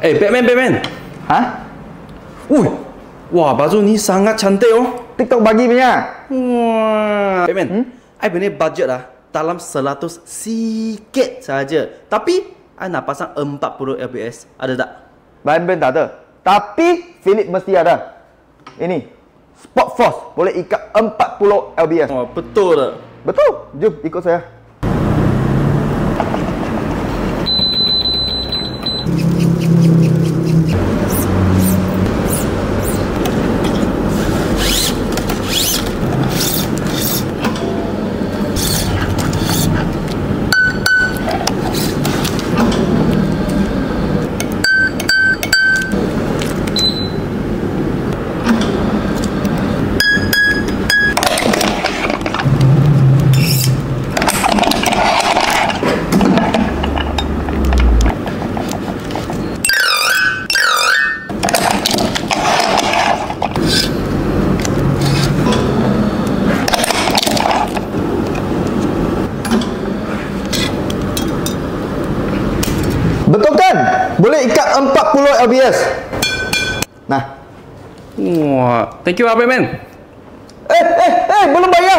Eh, Batman, Batman. Ha? Ui. Wah, baju ni sangat cantik oh. TikTok bagi punya. Wah. Batman, hmm? I punya budget lah dalam 100 sikit saja. Tapi, I nak pasang 40 LBS. Ada tak? Bahan-bahan tak ada. Tapi, Philip mesti ada. Ini. Sport Force. Boleh ikat 40 LBS. Oh, betul tak? Betul. Jom, ikut saya. Betul kan? Boleh ikat 40 LBS. Nah. Wah, thank you ah, Batman. Eh, eh, eh, belum bayar.